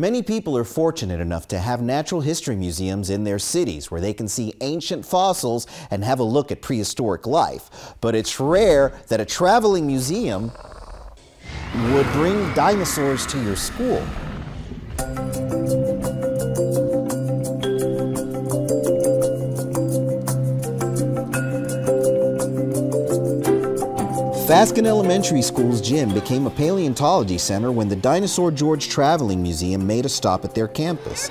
Many people are fortunate enough to have natural history museums in their cities where they can see ancient fossils and have a look at prehistoric life. But it's rare that a traveling museum would bring dinosaurs to your school. Fasken Elementary School's gym became a paleontology center when the Dinosaur George Traveling Museum made a stop at their campus.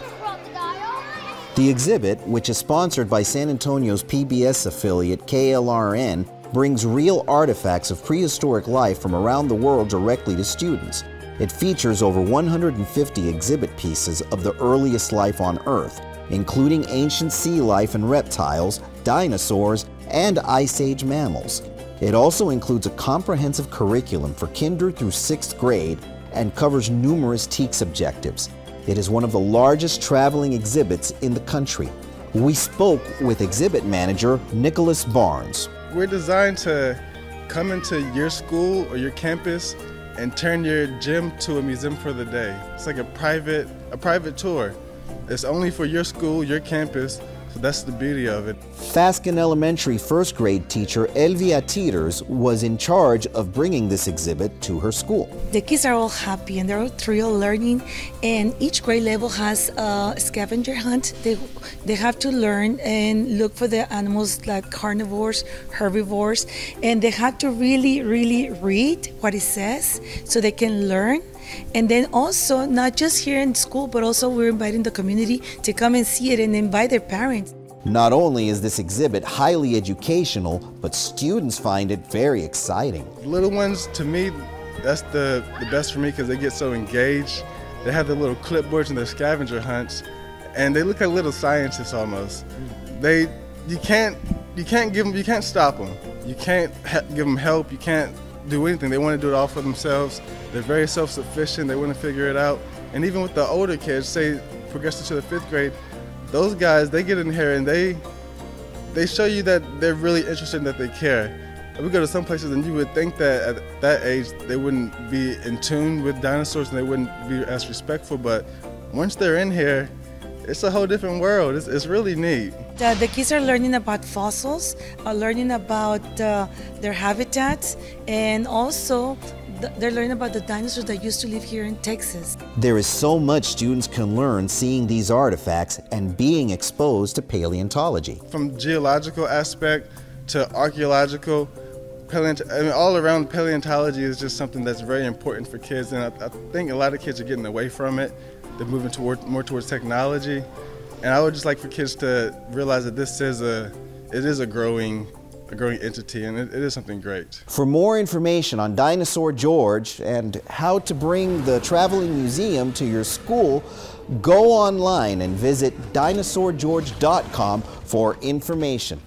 The exhibit, which is sponsored by San Antonio's PBS affiliate KLRN, brings real artifacts of prehistoric life from around the world directly to students. It features over 150 exhibit pieces of the earliest life on Earth, including ancient sea life and reptiles, dinosaurs, and Ice Age mammals. It also includes a comprehensive curriculum for kinder through sixth grade and covers numerous TEKS objectives. It is one of the largest traveling exhibits in the country. We spoke with exhibit manager Nicholas Barnes. We're designed to come into your school or your campus and turn your gym to a museum for the day. It's like a private a private tour. It's only for your school, your campus, so that's the beauty of it. Fasken Elementary first grade teacher Elvia Teeters was in charge of bringing this exhibit to her school. The kids are all happy and they're all thrilled learning, and each grade level has a scavenger hunt. They, they have to learn and look for the animals like carnivores, herbivores, and they have to really, really read what it says so they can learn and then also, not just here in school, but also we're inviting the community to come and see it and invite their parents. Not only is this exhibit highly educational, but students find it very exciting. Little ones, to me, that's the, the best for me because they get so engaged. They have their little clipboards and their scavenger hunts, and they look like little scientists almost. They, you can't, you can't give them, you can't stop them. You can't give them help. You can't do anything. They want to do it all for themselves. They're very self-sufficient. They want to figure it out. And even with the older kids, say progressing to the fifth grade, those guys they get in here and they they show you that they're really interested and that they care. We go to some places and you would think that at that age they wouldn't be in tune with dinosaurs and they wouldn't be as respectful, but once they're in here, it's a whole different world. It's, it's really neat. The, kids are learning about fossils, are learning about uh, their habitats, and also they're learning about the dinosaurs that used to live here in Texas. There is so much students can learn seeing these artifacts and being exposed to paleontology. From geological aspect to archaeological, paleont I mean, all around paleontology is just something that's very important for kids, and I, I think a lot of kids are getting away from it. They're moving toward more towards technology, and I would just like for kids to realize that this is a it is a growing a growing entity, and it, it is something great. For more information on Dinosaur George and how to bring the traveling museum to your school, go online and visit dinosaurgeorge.com for information.